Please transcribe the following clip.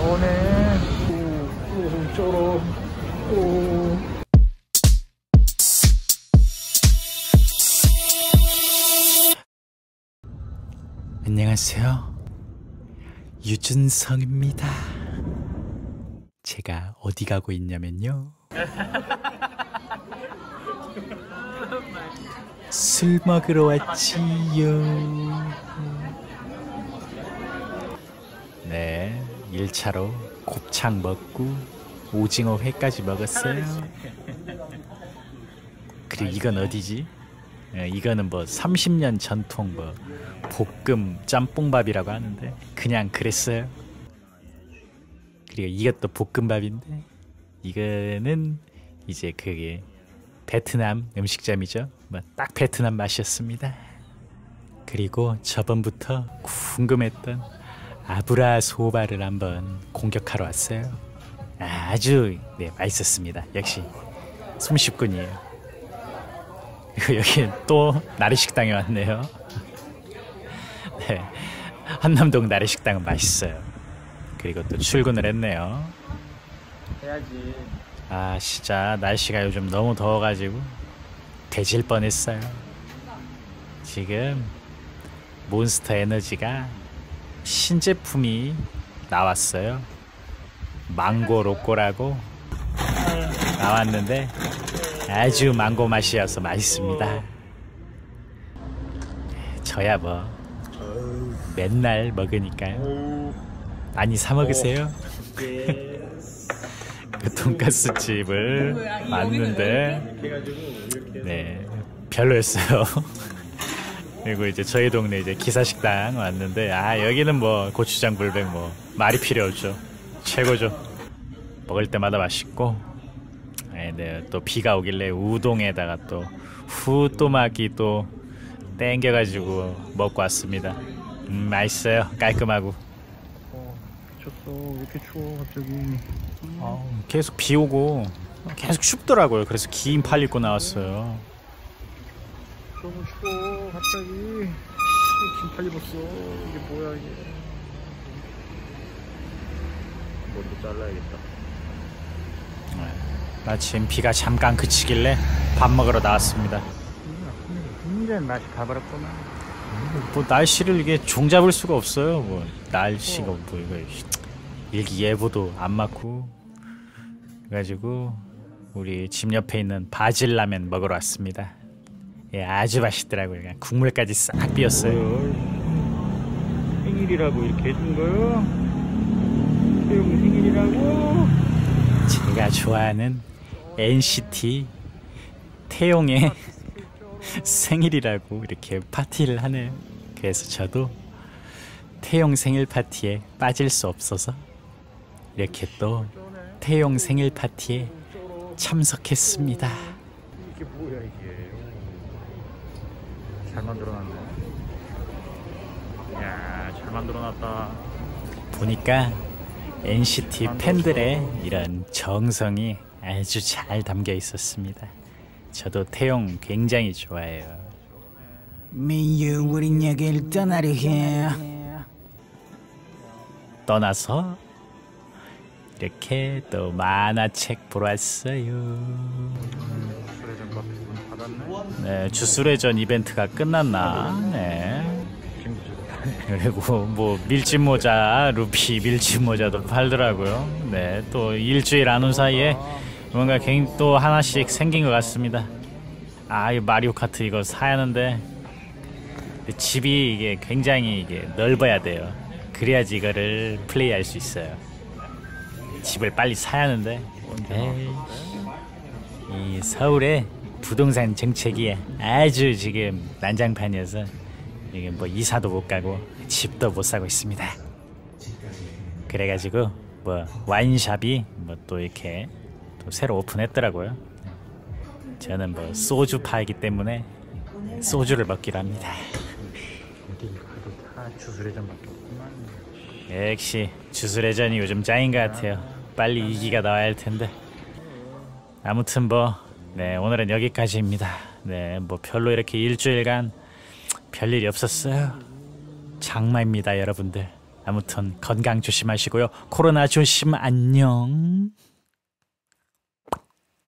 쩌네. 오, 오. 오. 안녕하세요. 유준성입니다. 제가 어디 가고 있냐면요. 술 먹으러 왔지요. 네, 1차로 곱창 먹고 오징어 회까지 먹었어요. 그리고 이건 어디지? 예, 이거는 뭐 30년 전통 뭐 볶음 짬뽕밥이라고 하는데 그냥 그랬어요. 그리고 이것도 볶음밥인데 이거는 이제 그게 베트남 음식점이죠. 뭐 딱 베트남 맛이었습니다. 그리고 저번부터 궁금했던 아브라 소바를 한번 공격하러 왔어요. 아주 네 맛있었습니다. 역시 솜씨꾼이에요. 여기 또 나래식당에 왔네요. 네, 한남동 나래식당은 맛있어요. 그리고 또 출근을 했네요. 해야지. 아 진짜 날씨가 요즘 너무 더워가지고 돼질 뻔했어요. 지금 몬스터 에너지가 신제품이 나왔어요. 망고 로꼬라고 나왔는데 아주 망고 맛이어서 맛있습니다. 저야 뭐 맨날 먹으니까요. 많이 사 먹으세요. 그 돈가스 집을 왔는데 네 별로였어요. 그리고 이제 저희 동네 이제 기사식당 왔는데 아 여기는 뭐 고추장 불백 뭐 말이 필요 없죠. 최고죠. 먹을 때마다 맛있고 네, 네, 또 비가 오길래 우동에다가 또 후또막이 또 땡겨가지고 먹고 왔습니다. 음, 맛있어요. 깔끔하고. 어, 미쳤어. 왜 이렇게 추워, 갑자기. 어, 계속 비 오고 계속 춥더라고요. 그래서 긴 팔 입고 나왔어요. 너무 추워, 갑자기. 긴팔 입었어. 이게 뭐야, 이게. 머리도 잘라야겠다. 네. 마침 비가 잠깐 그치길래 밥 먹으러 나왔습니다. 굉장히 맛이 가버렸구나. 뭐 날씨를 이게 종잡을 수가 없어요. 뭐 날씨가 뭐 이거 일기예보도 안 맞고 그래가지고 우리 집 옆에 있는 바질 라면 먹으러 왔습니다. 예, 아주 맛있더라고요. 그냥 국물까지 싹 비었어요. 생일이라고 이렇게 해준 거요? 태용 생일이라고? 제가 좋아하는 NCT 태용의 생일이라고 이렇게 파티를 하네요. 그래서 저도 태용 생일 파티에 빠질 수 없어서 이렇게 또 태용 생일 파티에 참석했습니다. 이게 뭐야, 이게. 잘 만들어놨네. 이야, 잘 만들어놨다. 보니까 NCT 팬들의 이런 정성이 아주 잘 담겨 있었습니다. 저도 태용 굉장히 좋아해요. 민유 우린 여길 떠나려 해 떠나서 이렇게 또 만화책 보러 왔어요. 네, 주술회전 이벤트가 끝났나? 네. 그리고 뭐 밀짚 모자, 루피 밀짚 모자도 팔더라고요. 네, 또 일주일 안 온 사이에 뭔가 굉- 또 하나씩 생긴 것 같습니다. 아, 이 마리오 카트 이거 사야 하는데 집이 이게 굉장히 이게 넓어야 돼요. 그래야지 이거를 플레이할 수 있어요. 집을 빨리 사야 하는데 에이, 이 서울의 부동산 정책이 아주 지금 난장판이어서 이게 뭐 이사도 못 가고 집도 못 사고 있습니다. 그래가지고 뭐 와인샵이 뭐 또 이렇게 또 새로 오픈했더라고요. 저는 뭐 소주 파이기 때문에 소주를 먹기로 합니다. 역시 주술회전이 요즘 짱인 것 같아요. 빨리 이기가 나와야 할 텐데. 아무튼 뭐, 네, 오늘은 여기까지입니다. 네, 뭐 별로 이렇게 일주일간 별일이 없었어요. 장마입니다, 여러분들. 아무튼 건강 조심하시고요. 코로나 조심 안녕.